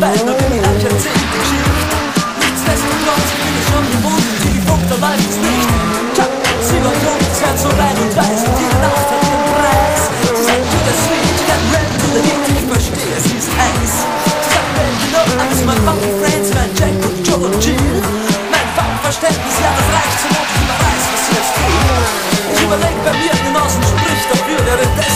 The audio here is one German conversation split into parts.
Welt nur wie ein Jahrzehnt Geschichte. Nichtsdestotrotz bin ich schon gewohnt, die Punkt am Altens nicht. Tja, sie war jung, es Herz so rein und weiß, und ihre Nacht hat den Preis. Sie sagt, du das Lied, dann Rap zu der Lied, ich verstehe, sie ist eins. Sie sagt, wenn du alles, mein fucking Friends, mein Jack und Joe und Jill. Mein fucking ja, das reicht zum Mond, ich weiß, was sie jetzt tut. Ich überleg bei mir, den Außen spricht dafür, der Rest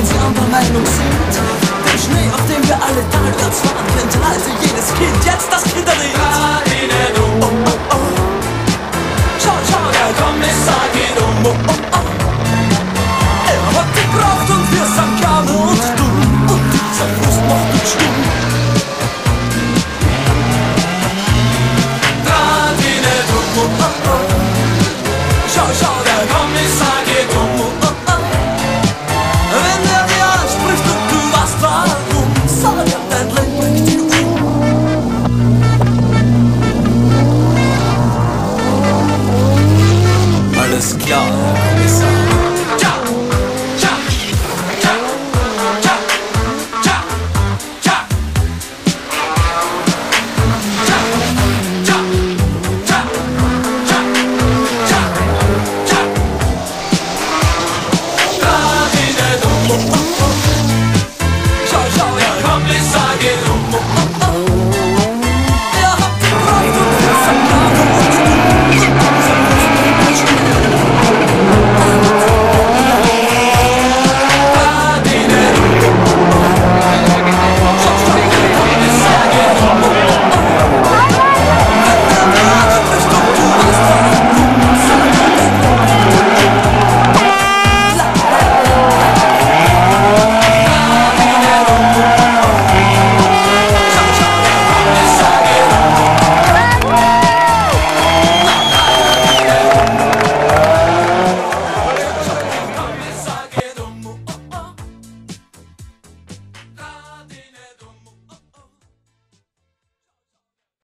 wenn sie anderer Meinung sind. Der Schnee, auf dem wir alle damals waren, könnte also jedes Kind jetzt das Começar.